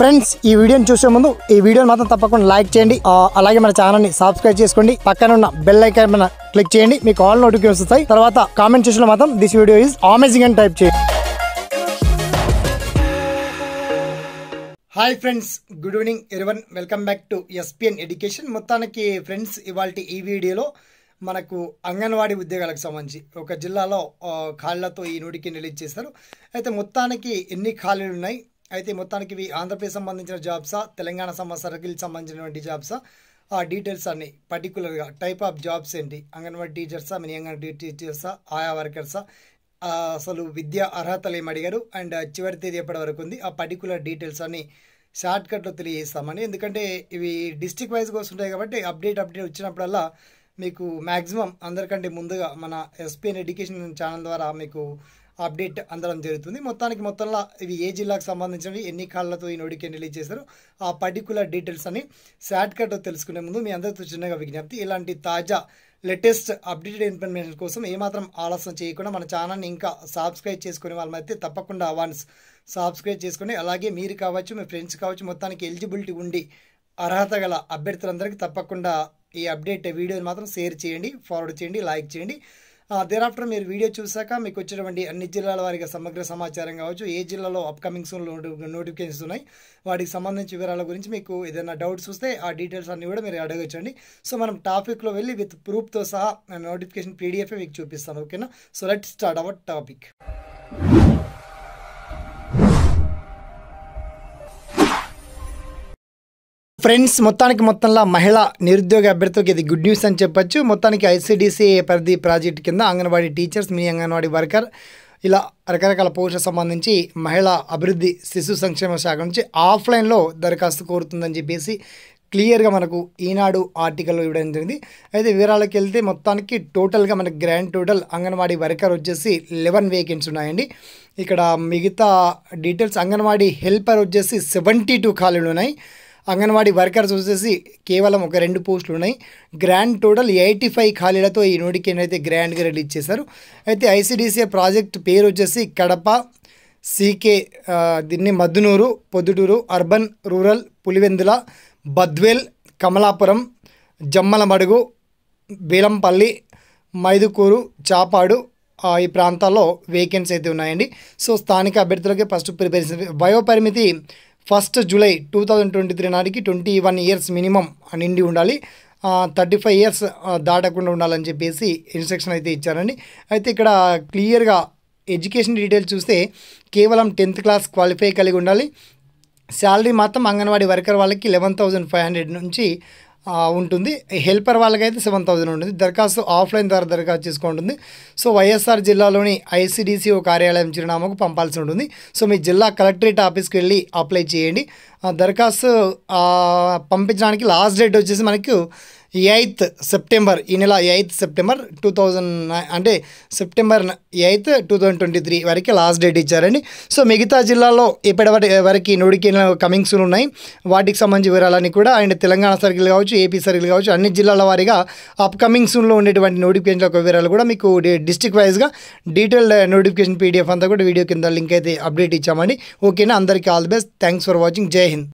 Friends ఈ వీడియోని చూసే ముందు ఈ వీడియోని మాత్రం తప్పకుండా లైక్ చేయండి. అలాగే మన ఛానల్ని సబ్స్క్రైబ్ చేసుకోండి. పక్కన ఉన్న బెల్ ఐకాన్ మీద క్లిక్ చేయండి. మీకు ఆల్ నోటిఫికేషన్ వస్తాయి. తర్వాత కామెంట్ చేసిన మాత్రం దిస్ వీడియో ఈజ్ అమేజింగ్ అని టైప్ చేయండి. Hi friends good evening everyone welcome back to SPN education మొత్తానికి ఫ్రెండ్స్ ఇవాళ ఈ వీడియోలో మనకు అంగన్వాడీ ఉద్యోగాలకు సంబంధించి ఒక జిల్లాలో ఖాళీలతో ఈ నోటికి రిలీజ్ చేస్తారు అయితే మొత్తానికి ఎన్ని ఖాళీలు ఉన్నాయి? అయితే మొత్తానికి ఇవి ఆంధ్రప్రదేశ్ సంబంధించిన జాబ్సా తెలంగాణ సర్కిల్ సంబంధించినటువంటి జాబ్సా. ఆ డీటెయిల్స్ అన్ని పర్టికులర్గా టైప్ ఆఫ్ జాబ్స్ ఏంటి అంగన్వాడీ టీచర్సా మినీ అంగన్వాడీ టీచర్సా ఆయా వర్కర్సా. అసలు విద్యా అర్హతలు ఏమి అడిగారు అండ్ చివరి తేదీ ఎప్పటి వరకు ఉంది ఆ పర్టికులర్ డీటెయిల్స్ అన్ని షార్ట్ కట్లో తెలియజేస్తామని. ఎందుకంటే ఇవి డిస్టిక్ వైజ్గా వస్తుంటాయి కాబట్టి అప్డేట్ అప్డేట్ వచ్చినప్పుడల్లా మీకు మ్యాక్సిమం అందరికంటే ముందుగా మన ఎస్పీఎన్ ఎడ్యుకేషన్ ఛానల్ ద్వారా మీకు అప్డేట్ అందడం జరుగుతుంది. మొత్తానికి మొత్తంలో ఇవి ఏ జిల్లాకు సంబంధించినవి ఎన్ని కాళ్ళతో ఈ నోటికి రిలీజ్ చేశారు ఆ పర్టికులర్ డీటెయిల్స్ అని షార్ట్ కట్ తెలుసుకునే ముందు మీ అందరితో చిన్నగా విజ్ఞప్తి ఇలాంటి తాజా లేటెస్ట్ అప్డేటెడ్ ఇన్ఫర్మేషన్ కోసం ఏమాత్రం ఆలస్యం చేయకుండా మన ఛానల్ని ఇంకా సబ్స్క్రైబ్ చేసుకునే వాళ్ళమైతే తప్పకుండా అవాన్స్ సబ్స్క్రైబ్ చేసుకుని అలాగే మీరు కావచ్చు మీ ఫ్రెండ్స్ కావచ్చు మొత్తానికి ఎలిజిబిలిటీ ఉండి అర్హత గల అభ్యర్థులందరికీ తప్పకుండా ఈ అప్డేట్ వీడియోని మాత్రం షేర్ చేయండి ఫార్వర్డ్ చేయండి లైక్ చేయండి. దేర్ ఆఫ్టర్ మీరు వీడియో చూసాక మీకు వచ్చినటువంటి అన్ని జిల్లాల వారిగా సమగ్ర సమాచారం కావచ్చు. ఏ జిల్లాలో అప్కమింగ్ సూన్ నోటిఫికేషన్స్ ఉన్నాయి వాటికి సంబంధించి వివరాల గురించి మీకు ఏదైనా డౌట్స్ వస్తే ఆ డీటెయిల్స్ అన్ని కూడా మీరు అడగచ్చండి. సో మనం టాపిక్లో వెళ్ళి విత్ ప్రూఫ్తో సహా నోటిఫికేషన్ పీడిఎఫ్ మీకు చూపిస్తాను ఓకేనా so let start our topic friends మొత్తానికి మొత్తంలో మహిళా నిరుద్యోగ అభ్యర్థులకు ఇది గుడ్ న్యూస్ అని చెప్పొచ్చు. మొత్తానికి ఐసీడీసీ పరిధి ప్రాజెక్ట్ కింద అంగన్వాడీ టీచర్స్ మీ అంగన్వాడీ వర్కర్ ఇలా రకరకాల పోస్టులకు సంబంధించి మహిళా అభివృద్ధి శిశు సంక్షేమ శాఖ నుంచి ఆఫ్లైన్లో దరఖాస్తు కోరుతుందని చెప్పేసి క్లియర్గా మనకు ఈనాడు ఆర్టికల్లో ఇవ్వడం జరిగింది. అయితే వివరాలకు వెళ్తే మొత్తానికి టోటల్గా మనకి గ్రాండ్ టోటల్ అంగన్వాడీ వర్కర్ వచ్చేసి లెవెన్ వేకెన్సీ ఉన్నాయండి. ఇక్కడ మిగతా డీటెయిల్స్ అంగన్వాడీ హెల్పర్ వచ్చేసి సెవెంటీ టూ ఖాళీలు ఉన్నాయి. అంగన్వాడీ వర్కర్స్ వచ్చేసి కేవలం ఒక రెండు పోస్టులు ఉన్నాయి. గ్రాండ్ టోటల్ ఎయిటీ ఫైవ్ ఖాళీలతో ఈ నోటికేషన్ అయితే గ్రాండ్గా రిలీజ్ చేశారు. అయితే ఐసిడిసిఏ ప్రాజెక్ట్ పేరు వచ్చేసి Kadapa CK Dinne Muddanur Proddatur urban rural Pulivendula Badvel Kamalapuram Jammalamadugu Belampalli Mydukur Chapadu ఈ ప్రాంతాల్లో వేకెన్సీ అయితే ఉన్నాయండి. సో స్థానిక అభ్యర్థులకే ఫస్ట్ ప్రిపరేషన్ వయోపరిమితి first July two thousand twenty three నాటికి ట్వంటీ వన్ ఇయర్స్ మినిమం నిండి ఉండాలి. థర్టీ ఫైవ్ ఇయర్స్ దాటకుండా ఉండాలని చెప్పేసి ఇన్స్ట్రక్షన్ అయితే ఇచ్చారండి. అయితే ఇక్కడ క్లియర్గా ఎడ్యుకేషన్ డీటెయిల్స్ చూస్తే కేవలం టెన్త్ క్లాస్ క్వాలిఫై కలిగి ఉండాలి. శాలరీ మాత్రం అంగన్వాడీ వర్కర్ వాళ్ళకి లెవెన్ థౌజండ్ ఫైవ్ హండ్రెడ్ నుంచి ఉంటుంది. హెల్పర్ వాళ్ళకైతే సెవెన్ థౌజండ్ ఉంటుంది. దరఖాస్తు ఆఫ్లైన్ ద్వారా దరఖాస్తు చేసుకుంటుంది సో వైఎస్ఆర్ జిల్లాలోని ఐసిడిసిఓ కార్యాలయం చిరునామాకు పంపాల్సి ఉంటుంది. సో మీ జిల్లా కలెక్టరేట్ ఆఫీస్కి వెళ్ళి అప్లై చేయండి. దరఖాస్తు పంపించడానికి లాస్ట్ డేట్ వచ్చేసి మనకు ఎయిత్ సెప్టెంబర్ ఈ నెల ఎయిత్ సెప్టెంబర్ టూ థౌజండ్ అంటే September eighth two thousand twenty three వరకు లాస్ట్ డేట్ ఇచ్చారండి. సో మిగతా జిల్లాలో ఇప్పటి వరకు- వరకు కమింగ్స్లు ఉన్నాయి. వాటికి సంబంధించి వివరాలని కూడా అండ్ తెలంగాణ సర్కిల్ కావచ్చు ఏపీ సర్కిల్ కావచ్చు అన్ని జిల్లాల వారీగా అప్కమింగ్ సూన్లో ఉండేటువంటి నోటిఫికేషన్ యొక్క వివరాలు కూడా మీకు డిస్టిక్ వైజ్గా డీటెయిల్డ్ నోటిఫికేషన్ పీడిఎఫ్ అంతా కూడా వీడియో కింద లింక్ అయితే అప్డేట్ ఇచ్చామండి. ఓకేనా? అందరికీ all the best thanks for watching జై హింద్